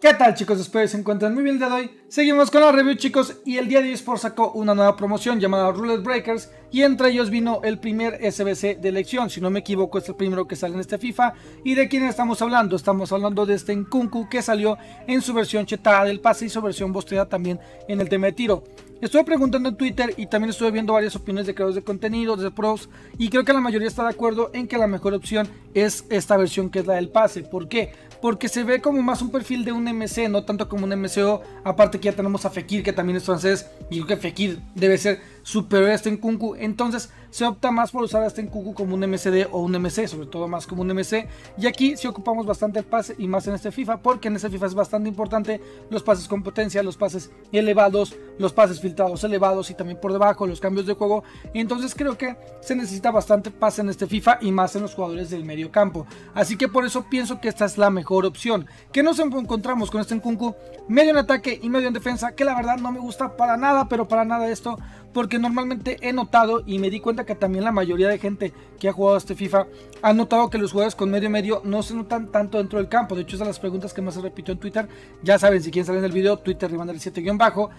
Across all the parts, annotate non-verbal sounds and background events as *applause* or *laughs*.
¿Qué tal chicos? Espero que se encuentren muy bien el día de hoy. Seguimos con la review chicos y el día de hoy Sport sacó una nueva promoción llamada Roulette Breakers y entre ellos vino el primer SBC de elección, si no me equivoco es el primero que sale en este FIFA y de quién estamos hablando, estamos hablando de este Nkunku que salió en su versión chetada del pase y su versión bosteada también en el tema de tiro. Estuve preguntando en Twitter y también estuve viendo varias opiniones de creadores de contenido, de pros, y creo que la mayoría está de acuerdo en que la mejor opción es esta versión que es la del pase. ¿Por qué? Porque se ve como más un perfil de un MC, no tanto como un MCO. Aparte que ya tenemos a Fekir, que también es francés, y creo que Fekir debe ser superior a este Nkunku. Entonces se opta más por usar a este Nkunku como un MCD o un MC, sobre todo más como un MC. Y aquí sí ocupamos bastante pase y más en este FIFA, porque en este FIFA es bastante importante los pases con potencia, los pases elevados, los pases filtrados elevados y también por debajo, los cambios de juego. Entonces creo que se necesita bastante pase en este FIFA y más en los jugadores del medio campo. Así que por eso pienso que esta es la mejor opción. Que nos encontramos con este Nkunku medio en ataque y medio en defensa, que la verdad no me gusta para nada, pero para nada esto porque normalmente he notado y me di cuenta que también la mayoría de gente que ha jugado este FIFA ha notado que los jugadores con medio medio no se notan tanto dentro del campo. De hecho, es de las preguntas que más se repitió en Twitter. Ya saben, si quieren salir en el video, Twitter el 7 bajo.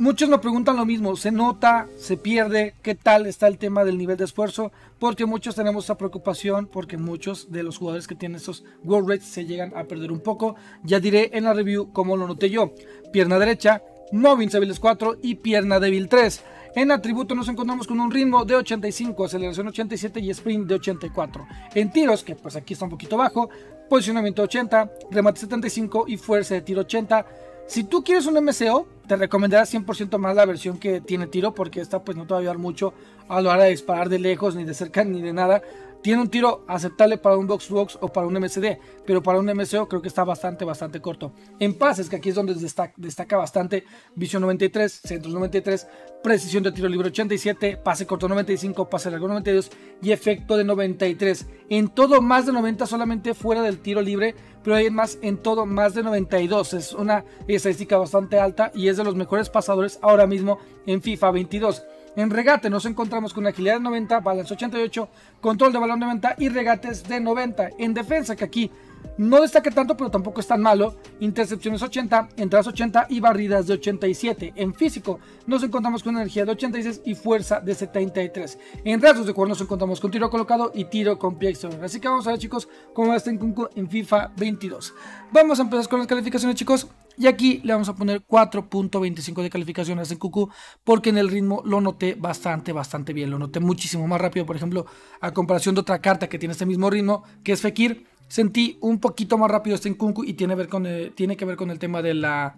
Muchos me preguntan lo mismo, se nota, se pierde, qué tal está el tema del nivel de esfuerzo, porque muchos tenemos esa preocupación, porque muchos de los jugadores que tienen esos World Rates se llegan a perder un poco. Ya diré en la review cómo lo noté yo. Pierna derecha, no Invincibles 4 y pierna débil 3. En atributo nos encontramos con un ritmo de 85, aceleración 87 y sprint de 84. En tiros, que pues aquí está un poquito bajo, posicionamiento 80, remate 75 y fuerza de tiro 80. Si tú quieres un MCO, te recomendaré 100% más la versión que tiene tiro porque esta pues no te va a ayudar mucho a la hora de disparar de lejos, ni de cerca, ni de nada. Tiene un tiro aceptable para un box box o para un MCD, pero para un MCO creo que está bastante, bastante corto. En pases, que aquí es donde destaca, destaca bastante, visión 93, centros 93, precisión de tiro libre 87, pase corto 95, pase largo 92 y efecto de 93. En todo más de 90 solamente fuera del tiro libre, pero hay más en todo más de 92. Es una estadística bastante alta y es de los mejores pasadores ahora mismo en FIFA 22. En regate nos encontramos con agilidad de 90, balance 88, control de balón 90 y regates de 90. En defensa, que aquí no destaca tanto, pero tampoco es tan malo. Intercepciones 80, entradas 80 y barridas de 87. En físico nos encontramos con energía de 86 y fuerza de 73. En rasgos de juego nos encontramos con tiro colocado y tiro con pie exterior. Así que vamos a ver chicos cómo va este en FIFA 22. Vamos a empezar con las calificaciones chicos. Y aquí le vamos a poner 4.25 de calificaciones en Cucu porque en el ritmo lo noté bastante, bastante bien. Lo noté muchísimo más rápido, por ejemplo, a comparación de otra carta que tiene este mismo ritmo, que es Fekir. Sentí un poquito más rápido este en Kunku y tiene, con, tiene que ver con el tema de la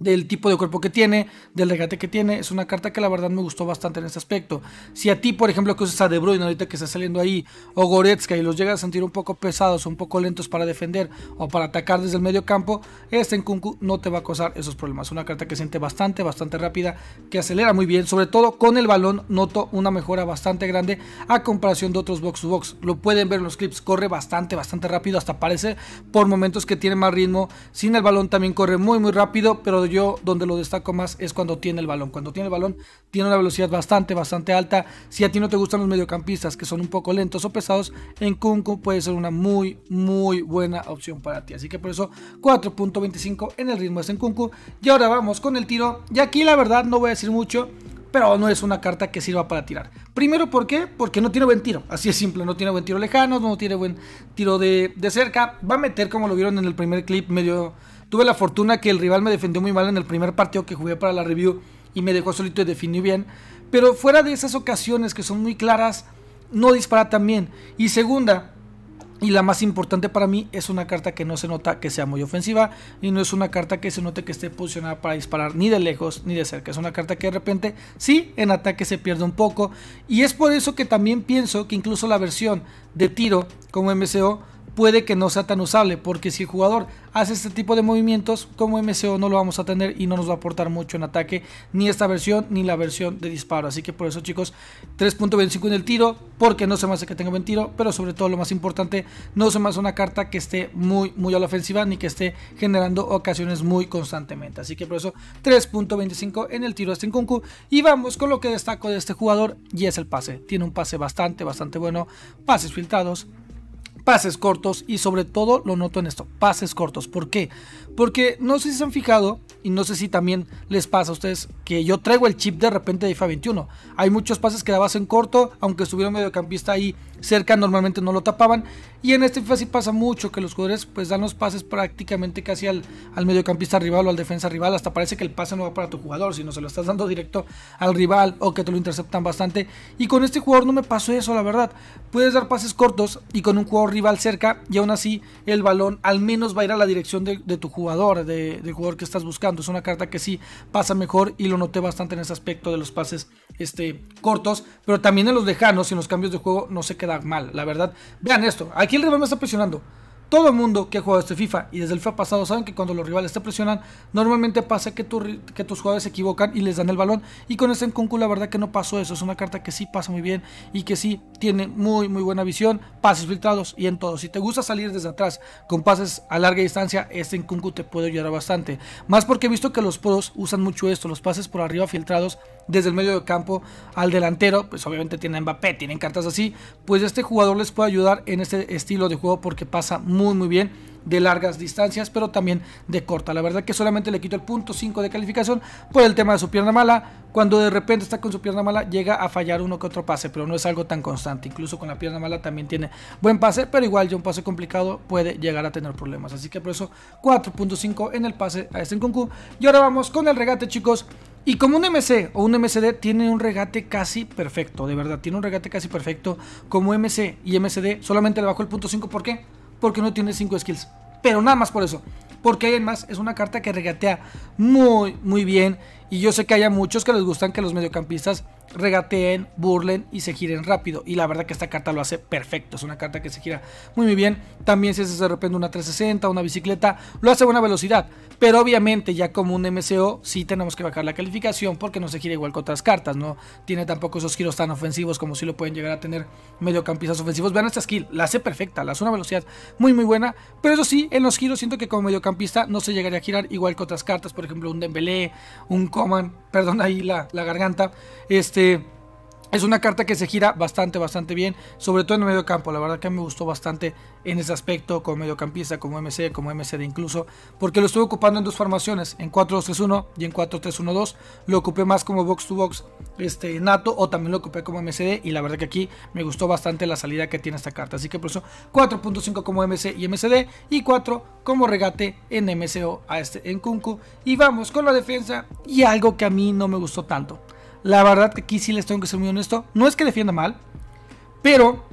del tipo de cuerpo que tiene, del regate que tiene. Es una carta que la verdad me gustó bastante en este aspecto. Si a ti, por ejemplo, que usas a De Bruyne ahorita que está saliendo ahí, o Goretzka y los llegas a sentir un poco pesados, un poco lentos para defender o para atacar desde el medio campo, este en Kunku no te va a causar esos problemas. Una carta que siente bastante, bastante rápida, que acelera muy bien, sobre todo con el balón noto una mejora bastante grande a comparación de otros box to box. Lo pueden ver en los clips, corre bastante, bastante rápido, hasta parece por momentos que tiene más ritmo. Sin el balón también corre muy, muy rápido, pero yo donde lo destaco más es cuando tiene el balón. Cuando tiene el balón tiene una velocidad bastante, bastante alta. Si a ti no te gustan los mediocampistas que son un poco lentos o pesados, en Kunku puede ser una muy, muy buena opción para ti. Así que por eso 4.25 en el ritmo es en Kunku. Y ahora vamos con el tiro. Y aquí la verdad no voy a decir mucho pero no es una carta que sirva para tirar. Primero, ¿por qué? Porque no tiene buen tiro, así es simple, no tiene buen tiro lejano, no tiene buen tiro de, de cerca, va a meter como lo vieron en el primer clip medio Tuve la fortuna que el rival me defendió muy mal en el primer partido que jugué para la review y me dejó solito y definió bien. Pero fuera de esas ocasiones que son muy claras, no dispara tan bien. Y segunda, y la más importante para mí es una carta que no se nota que sea muy ofensiva y no es una carta que se note que esté posicionada para disparar ni de lejos ni de cerca. Es una carta que de repente sí en ataque se pierde un poco y es por eso que también pienso que incluso la versión de tiro como MCO puede que no sea tan usable, porque si el jugador hace este tipo de movimientos, como MCO no lo vamos a tener y no nos va a aportar mucho en ataque, ni esta versión ni la versión de disparo. Así que por eso, chicos, 3.25 en el tiro, porque no se me hace que tenga buen tiro, pero sobre todo lo más importante, no se me hace una carta que esté muy, muy a la ofensiva ni que esté generando ocasiones muy constantemente. Así que por eso, 3.25 en el tiro este Kunku. Y vamos con lo que destaco de este jugador, y es el pase. Tiene un pase bastante, bastante bueno, pases filtrados pases cortos y sobre todo lo noto en esto, pases cortos. ¿Por qué? Porque no sé si se han fijado y no sé si también les pasa a ustedes que yo traigo el chip de repente de FIFA 21. Hay muchos pases que dabas en corto, aunque estuviera un mediocampista ahí cerca, normalmente no lo tapaban. Y en este FIFA pasa mucho que los jugadores pues dan los pases prácticamente casi al, al mediocampista rival o al defensa rival. Hasta parece que el pase no va para tu jugador, sino se lo estás dando directo al rival o que te lo interceptan bastante. Y con este jugador no me pasó eso, la verdad. Puedes dar pases cortos y con un jugador rival cerca y aún así el balón al menos va a ir a la dirección de, tu jugador, de, del jugador que estás buscando. Es una carta que sí pasa mejor y lo noté bastante en ese aspecto de los pases este, cortos, pero también en los lejanos y en los cambios de juego no se queda mal, la verdad. Vean esto, aquí el rival me está presionando. Todo el mundo que ha jugado este FIFA y desde el FIFA pasado saben que cuando los rivales te presionan, normalmente pasa que, tus jugadores se equivocan y les dan el balón. Y con este Nkunku la verdad que no pasó eso. Es una carta que sí pasa muy bien y que sí tiene muy muy buena visión, pases filtrados y en todo. Si te gusta salir desde atrás con pases a larga distancia, este Nkunku te puede ayudar bastante. Más porque he visto que los pros usan mucho esto, los pases por arriba filtrados desde el medio de campo al delantero, pues obviamente tienen Mbappé, tienen cartas así, pues este jugador les puede ayudar en este estilo de juego porque pasa muy muy bien de largas distancias, pero también de corta. La verdad que solamente le quito el punto 5 de calificación por el tema de su pierna mala. Cuando de repente está con su pierna mala, llega a fallar uno que otro pase, pero no es algo tan constante. Incluso con la pierna mala también tiene buen pase, pero igual ya un pase complicado puede llegar a tener problemas. Así que por eso 4.5 en el pase a este Nkunku. Y ahora vamos con el regate, chicos. Y como un MC o un MCD tiene un regate casi perfecto, de verdad, tiene un regate casi perfecto como MC y MCD, solamente le bajó el punto 5, ¿por qué? Porque no tiene 5 skills, pero nada más por eso, porque además es una carta que regatea muy, muy bien y yo sé que hay muchos que les gustan que los mediocampistas regateen, burlen y se giren rápido. Y la verdad que esta carta lo hace perfecto. Es una carta que se gira muy muy bien. También si es de repente una 360, una bicicleta, lo hace a buena velocidad. Pero obviamente ya como un MCO sí tenemos que bajar la calificación porque no se gira igual que otras cartas. No tiene tampoco esos giros tan ofensivos como si lo pueden llegar a tener mediocampistas ofensivos. Vean esta skill, la hace perfecta, la hace una velocidad muy muy buena. Pero eso sí, en los giros siento que como mediocampista no se llegaría a girar igual que otras cartas. Por ejemplo un Dembélé, un Perdón ahí la, la garganta. Este, es una carta que se gira bastante, bastante bien, sobre todo en el medio campo. La verdad que me gustó bastante en ese aspecto, como mediocampista, como MC, como MCD incluso, porque lo estuve ocupando en dos formaciones, en 4-2-3-1 y en 4-3-1-2. Lo ocupé más como box to box este, nato o también lo ocupé como MCD. Y la verdad que aquí me gustó bastante la salida que tiene esta carta. Así que por eso 4.5 como MC y MCD y 4 como regate en MCO a este en Kunku. Y vamos con la defensa y algo que a mí no me gustó tanto. La verdad que aquí sí les tengo que ser muy honesto. No es que defienda mal, pero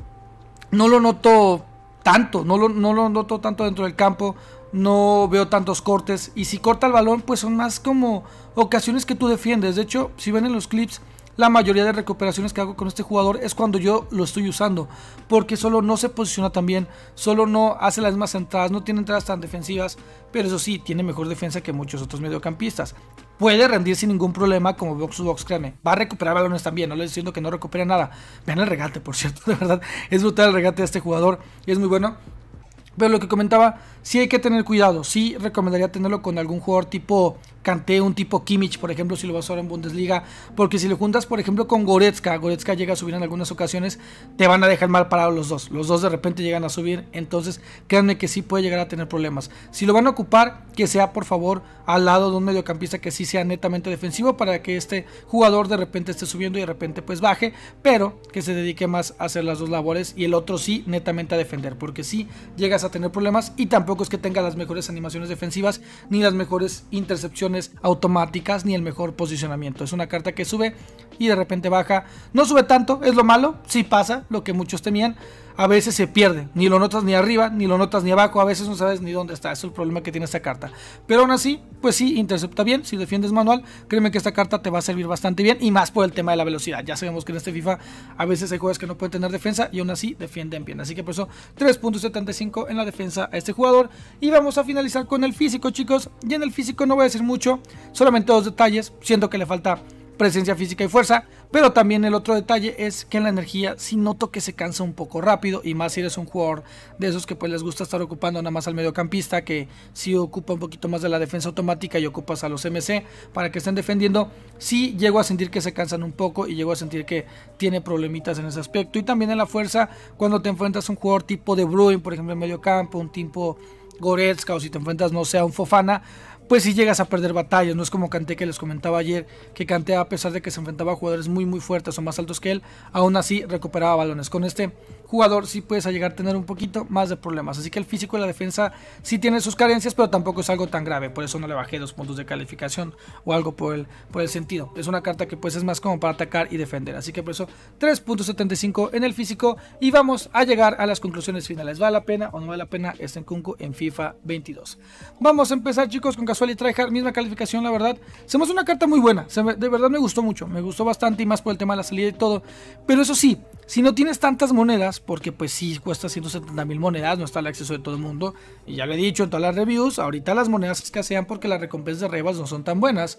no lo noto tanto. No lo, no lo noto tanto dentro del campo. No veo tantos cortes. Y si corta el balón, pues son más como ocasiones que tú defiendes. De hecho, si ven en los clips, la mayoría de recuperaciones que hago con este jugador es cuando yo lo estoy usando. Porque solo no se posiciona tan bien, solo no hace las mismas entradas, no tiene entradas tan defensivas, pero eso sí, tiene mejor defensa que muchos otros mediocampistas puede rendir sin ningún problema como box to box, créanme. Va a recuperar balones también, no le diciendo que no recupere nada. Vean el regate, por cierto, *laughs* de verdad. Es brutal el regate de este jugador y es muy bueno. Pero lo que comentaba, sí hay que tener cuidado. Sí recomendaría tenerlo con algún jugador tipo Kanté, un tipo Kimmich, por ejemplo, si lo vas a ver en Bundesliga. Porque si lo juntas, por ejemplo, con Goretzka, Goretzka llega a subir en algunas ocasiones, te van a dejar mal parados los dos. Los dos de repente llegan a subir, entonces créanme que sí puede llegar a tener problemas. Si lo van a ocupar, que sea por favor al lado de un mediocampista que sí sea netamente defensivo para que este jugador de repente esté subiendo y de repente pues baje, pero que se dedique más a hacer las dos labores y el otro sí netamente a defender, porque si llegas a tener problemas y tampoco es que tenga las mejores animaciones defensivas ni las mejores intercepciones automáticas ni el mejor posicionamiento. Es una carta que sube y de repente baja. No sube tanto, es lo malo, si pasa, lo que muchos temían. A veces se pierde, ni lo notas ni arriba, ni lo notas ni abajo, a veces no sabes ni dónde está. es el problema que tiene esta carta. Pero aún así, pues sí, intercepta bien. Si defiendes manual, créeme que esta carta te va a servir bastante bien y más por el tema de la velocidad. Ya sabemos que en este FIFA a veces hay jugadores que no pueden tener defensa y aún así defienden bien. Así que por eso 3.75 en la defensa a este jugador. Y vamos a finalizar con el físico, chicos. Y en el físico no voy a decir mucho, solamente dos detalles. Siento que le falta presencia física y fuerza, pero también el otro detalle es que en la energía sí noto que se cansa un poco rápido y más si eres un jugador de esos que pues les gusta estar ocupando nada más al mediocampista que si ocupa un poquito más de la defensa automática y ocupas a los MC para que estén defendiendo, sí llego a sentir que se cansan un poco y llego a sentir que tiene problemitas en ese aspecto. Y también en la fuerza cuando te enfrentas a un jugador tipo de Bruin, por ejemplo en medio campo, un tipo Goretzka o si te enfrentas no sé a un Fofana, pues si llegas a perder batallas. No es como Kanté que les comentaba ayer, que Kanté a pesar de que se enfrentaba a jugadores muy muy fuertes o más altos que él, aún así recuperaba balones. Con este jugador sí puedes llegar a tener un poquito más de problemas. Así que el físico y la defensa sí tiene sus carencias, pero tampoco es algo tan grave. Por eso no le bajé dos puntos de calificación o algo por el, por el sentido. Es una carta que pues es más como para atacar y defender. Así que por eso 3.75 en el físico. Y vamos a llegar a las conclusiones finales. ¿Vale la pena o no vale la pena este Kunku en FIFA 22? Vamos a empezar chicos con Casual y Tryhard. Misma calificación la verdad. Se me hace una carta muy buena. de verdad me gustó mucho. Me gustó bastante y más por el tema de la salida y todo. Pero eso sí, si no tienes tantas monedas, porque pues sí cuesta 170 mil monedas, no está el acceso de todo el mundo, y ya lo he dicho en todas las reviews, ahorita las monedas escasean porque las recompensas de rebas no son tan buenas.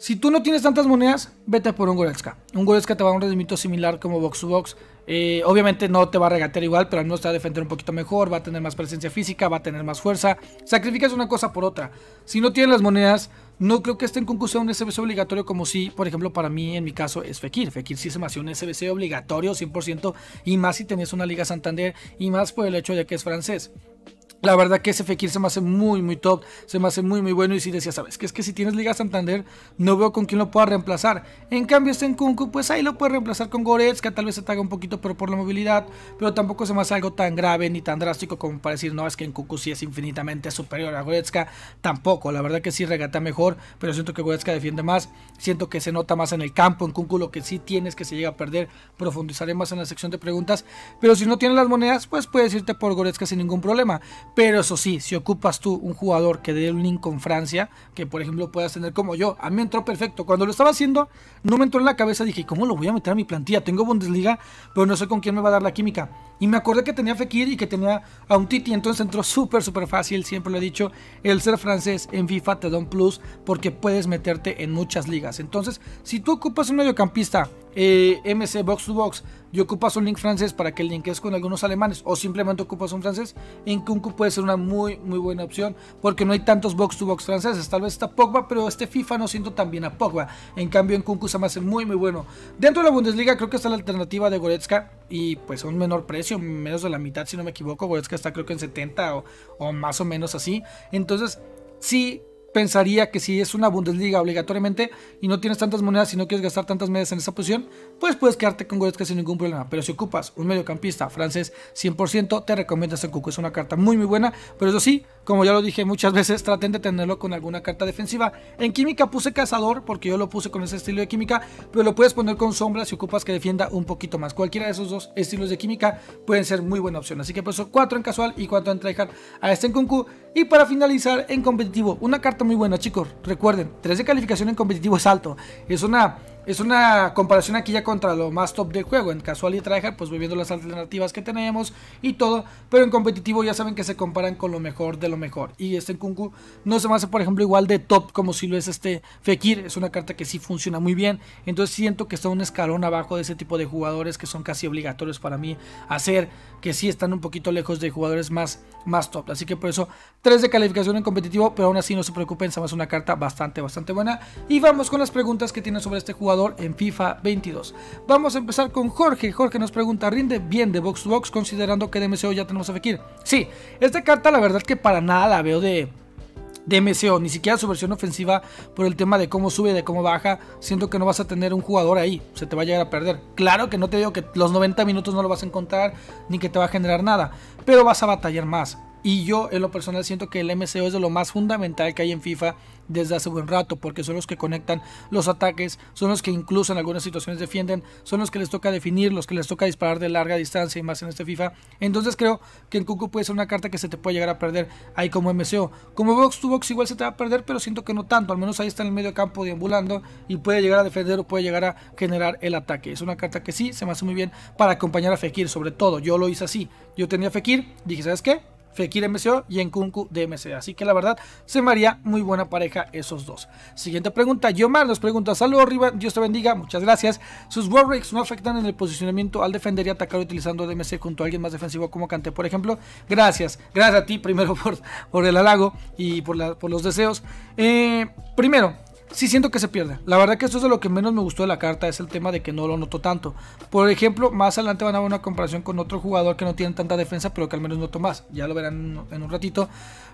Si tú no tienes tantas monedas, vete por un Goretzka. Un Goretzka te va a dar un rendimiento similar como Box to Box. Eh, obviamente no te va a regatear igual, pero al menos te va a defender un poquito mejor, va a tener más presencia física, va a tener más fuerza. Sacrificas una cosa por otra. Si no tienes las monedas, no creo que este en concurso un SBC obligatorio como si, por ejemplo, para mí en mi caso es Fekir. Fekir sí se me hace un SBC obligatorio 100% y más si tenés una Liga Santander y más por el hecho de que es francés. La verdad que ese Fekir se me hace muy, muy top, se me hace muy, muy bueno. Y si decía, sabes, que es que si tienes Liga Santander, no veo con quién lo pueda reemplazar. En cambio, este en Kunku, pues ahí lo puede reemplazar con Goretzka, tal vez se haga un poquito, pero por la movilidad. Pero tampoco se me hace algo tan grave ni tan drástico como para decir, no, es que en Kunku sí es infinitamente superior a Goretzka. Tampoco, la verdad que sí regata mejor, pero siento que Goretzka defiende más. Siento que se nota más en el campo. En Kunku lo que sí tienes que se llega a perder. Profundizaré más en la sección de preguntas. Pero si no tienes las monedas, pues puedes irte por Goretzka sin ningún problema. Pero eso sí, si ocupas tú un jugador que dé un link con Francia, que por ejemplo puedas tener como yo, a mí entró perfecto. Cuando lo estaba haciendo, no me entró en la cabeza, dije, ¿cómo lo voy a meter a mi plantilla? Tengo Bundesliga, pero no sé con quién me va a dar la química. Y me acordé que tenía Fekir y que tenía a un Titi, entonces entró súper, súper fácil, siempre lo he dicho, el ser francés en FIFA te da un plus porque puedes meterte en muchas ligas. Entonces, si tú ocupas un mediocampista eh, MC Box to Box y ocupas un link francés para que el link es con algunos alemanes o simplemente ocupas un francés, en Kunku puede ser una muy muy buena opción porque no hay tantos box to box franceses. Tal vez está Pogba, pero este FIFA no siento tan bien a Pogba. En cambio, en Kunku se me hace muy muy bueno. Dentro de la Bundesliga creo que está la alternativa de Goretzka y pues a un menor precio, menos de la mitad si no me equivoco. Goretzka está creo que en 70 o, o más o menos así. Entonces, sí pensaría que si es una Bundesliga obligatoriamente y no tienes tantas monedas y no quieres gastar tantas medias en esa posición, pues puedes quedarte con Goretzka sin ningún problema. Pero si ocupas un mediocampista francés 100%, te recomiendo este Cuco. Es una carta muy muy buena, pero eso sí, como ya lo dije muchas *laughs* veces, traten de tenerlo con alguna carta defensiva. En química puse cazador porque yo lo puse con ese estilo de química, pero lo puedes poner con sombra si ocupas que defienda un poquito más. Cualquiera de esos dos estilos de química pueden ser muy buena opción. Así que por eso 4 en casual y 4 en tryhard a este Kunku. Y para finalizar en competitivo, una carta muy buena chicos. Recuerden, 3 de calificación en competitivo es alto. Es una es una comparación aquí ya contra lo más top del juego. En casual y tryhard, pues voy viendo las alternativas que tenemos y todo. Pero en competitivo ya saben que se comparan con lo mejor de lo mejor. Y este Kunku no se me hace, por ejemplo, igual de top como si lo es este Fekir. Es una carta que sí funciona muy bien. Entonces siento que está un escalón abajo de ese tipo de jugadores que son casi obligatorios para mí hacer. Que sí están un poquito lejos de jugadores más, más top. Así que por eso 3 de calificación en competitivo. Pero aún así no se preocupen, se me una carta bastante, bastante buena. Y vamos con las preguntas que tienen sobre este jugador en FIFA 22. Vamos a empezar con Jorge. Jorge nos pregunta, ¿rinde bien de box considerando que de MCO ya tenemos a Fekir? Sí, esta carta la verdad que para nada la veo de, de MCO, ni siquiera su versión ofensiva por el tema de cómo sube, de cómo baja, siento que no vas a tener un jugador ahí, se te va a llegar a perder. Claro que no te digo que los 90 minutos no lo vas a encontrar, ni que te va a generar nada, pero vas a batallar más. Y yo en lo personal siento que el MCO es de lo más fundamental que hay en FIFA desde hace buen rato, porque son los que conectan los ataques, son los que incluso en algunas situaciones defienden, son los que les toca definir, los que les toca disparar de larga distancia y más en este FIFA. Entonces creo que en Cuco puede ser una carta que se te puede llegar a perder ahí como MCO. Como Box to Box igual se te va a perder, pero siento que no tanto, al menos ahí está en el medio campo deambulando y puede llegar a defender o puede llegar a generar el ataque. Es una carta que sí se me hace muy bien para acompañar a Fekir, sobre todo. Yo lo hice así. Yo tenía Fekir, dije, ¿sabes qué? Fekir MCO y Nkunku de MC. Así que la verdad se me haría muy buena pareja esos dos. Siguiente pregunta. Yomar nos pregunta: Saludos arriba, Dios te bendiga, muchas gracias. ¿Sus Warbreaks no afectan en el posicionamiento al defender y atacar utilizando DMC junto a alguien más defensivo como Cante, por ejemplo? Gracias, gracias a ti primero *laughs* por, por el halago y por, por los deseos. Eh, primero, sí siento que se pierde. La verdad que esto es de lo que menos me gustó de la carta, es el tema de que no lo noto tanto. Por ejemplo, más adelante van a ver una comparación con otro jugador que no tiene tanta defensa, pero que al menos noto más. Ya lo verán en un ratito.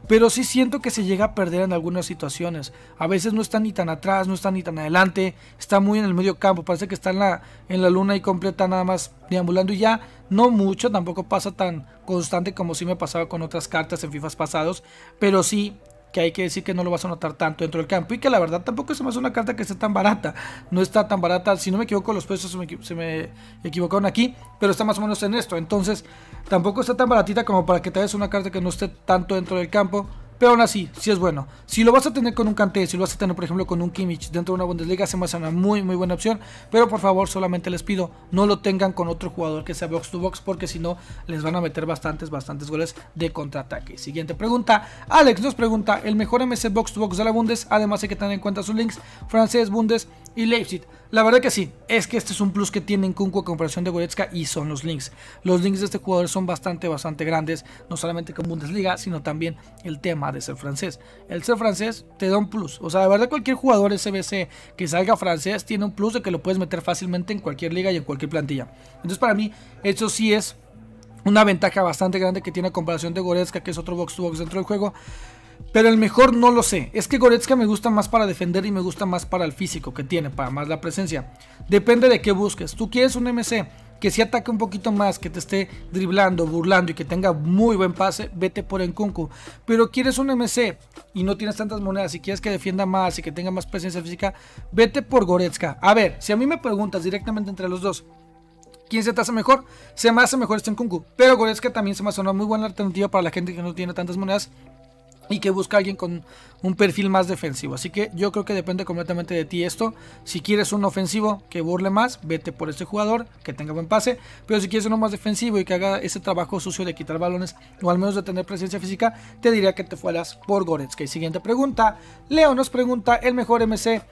Pero sí siento que se llega a perder en algunas situaciones. A veces no está ni tan atrás, no está ni tan adelante, está muy en el medio campo, parece que está en la, en la luna y completa nada más deambulando y ya. No mucho, tampoco pasa tan constante como si me pasaba con otras cartas en FIFAs pasados, pero sí que hay que decir que no lo vas a notar tanto dentro del campo y que la verdad tampoco es más una carta que esté tan barata. No está tan barata, si no me equivoco los precios se me, equivocaron aquí, pero está más o menos en esto. Entonces tampoco está tan baratita como para que te des una carta que no esté tanto dentro del campo. Pero aún así, sí es bueno. Si lo vas a tener con un Kanté, si lo vas a tener por ejemplo con un Kimmich dentro de una Bundesliga, se me hace una muy muy buena opción. Pero por favor, solamente les pido, no lo tengan con otro jugador que sea box to box, porque si no, les van a meter bastantes, bastantes goles de contraataque. Siguiente pregunta. Alex nos pregunta, ¿el mejor MC box to box de la Bundes? Además hay que tener en cuenta sus links, francés, Bundes y Leipzig. La verdad que sí, es que este es un plus que tienen Kunku a comparación de Goretzka y son los links. Los links de este jugador son bastante, bastante grandes, no solamente con Bundesliga, sino también el tema de ser francés. El ser francés te da un plus, o sea, la verdad cualquier jugador SBC que salga francés tiene un plus de que lo puedes meter fácilmente en cualquier liga y en cualquier plantilla. Entonces para mí, eso sí es una ventaja bastante grande que tiene a comparación de Goretzka, que es otro box to box dentro del juego. Pero el mejor no lo sé. Es que Goretzka me gusta más para defender y me gusta más para el físico que tiene, para más la presencia. Depende de qué busques. Tú quieres un MC que si ataque un poquito más, que te esté driblando, burlando y que tenga muy buen pase, vete por Nkunku. Pero quieres un MC y no tienes tantas monedas y quieres que defienda más y que tenga más presencia física, vete por Goretzka. A ver, si a mí me preguntas directamente entre los dos, ¿Quién se te mejor? Se me hace mejor este Nkunku. Pero Goretzka también se me hace una muy buena alternativa para la gente que no tiene tantas monedas y que busca alguien con un perfil más defensivo. Así que yo creo que depende completamente de ti esto. Si quieres un ofensivo que burle más, vete por este jugador, que tenga buen pase. Pero si quieres uno más defensivo y que haga ese trabajo sucio de quitar balones o al menos de tener presencia física, te diría que te fueras por Goretzka. siguiente pregunta. Leo nos pregunta, ¿el mejor MC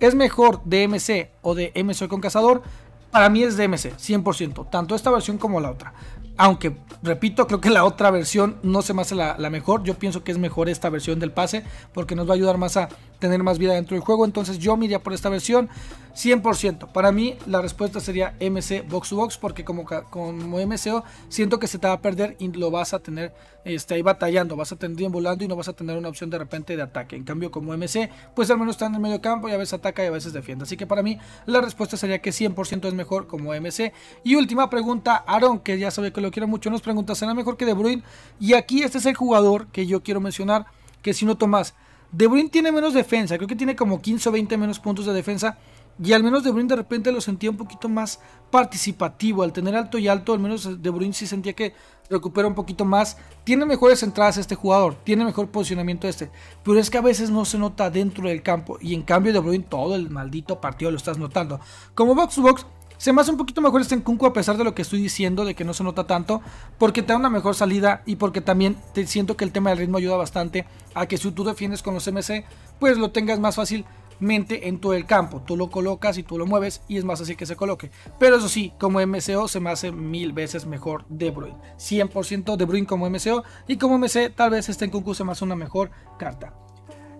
es mejor de MC o de MC con cazador? Para mí es de MC, 100%, tanto esta versión como la otra. Aunque, repito, creo que la otra versión no se me hace la, mejor. Yo pienso que es mejor esta versión del pase porque nos va a ayudar más a tener más vida dentro del juego. Entonces yo me iría por esta versión 100%. Para mí la respuesta sería MC Box to Box porque como, como MCO siento que se te va a perder y lo vas a tener este, ahí batallando. Vas a tener volando y no vas a tener una opción de repente de ataque. En cambio como MC pues al menos está en el medio campo y a veces ataca y a veces defiende. Así que para mí la respuesta sería que 100% es mejor como MC. Y última pregunta, Aaron, que ya sabe que lo quiero mucho, nos pregunta, ¿será mejor que De Bruyne? Y aquí este es el jugador que yo quiero mencionar, que si no tomas, De Bruyne tiene menos defensa, creo que tiene como 15 o 20 menos puntos de defensa. Y al menos De Bruyne de repente lo sentía un poquito más participativo. Al tener alto y alto, al menos De Bruyne sí sentía que recupera un poquito más. Tiene mejores entradas este jugador, tiene mejor posicionamiento este. Pero es que a veces no se nota dentro del campo. Y en cambio De Bruyne todo el maldito partido lo estás notando. Como box to box se me hace un poquito mejor este Nkunku a pesar de lo que estoy diciendo, de que no se nota tanto, porque te da una mejor salida y porque también te siento que el tema del ritmo ayuda bastante a que si tú defiendes con los MC, pues lo tengas más fácilmente en todo el campo. Tú lo colocas y tú lo mueves y es más así que se coloque. Pero eso sí, como MCO se me hace mil veces mejor De Bruyne. 100% De Bruyne como MCO y como MC tal vez este Nkunku se me hace una mejor carta.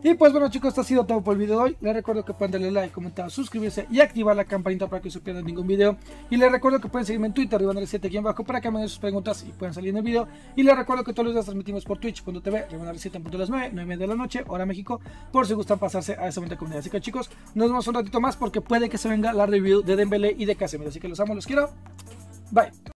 Y pues bueno chicos, esto ha sido todo por el video de hoy. Les recuerdo que pueden darle like, comentar, suscribirse y activar la campanita para que no se pierdan ningún video. Y les recuerdo que pueden seguirme en Twitter, Rivander 7 aquí abajo para que me den sus preguntas y puedan salir en el video. Y les recuerdo que todos los días transmitimos por twitch.tv, Rivander 7 en punto las 9, 9 de la noche, hora México, por si gustan pasarse a esa mente comunidad. Así que chicos, nos vemos un ratito más porque puede que se venga la review de Dembélé y de Casemiro. Así que los amo, los quiero. Bye.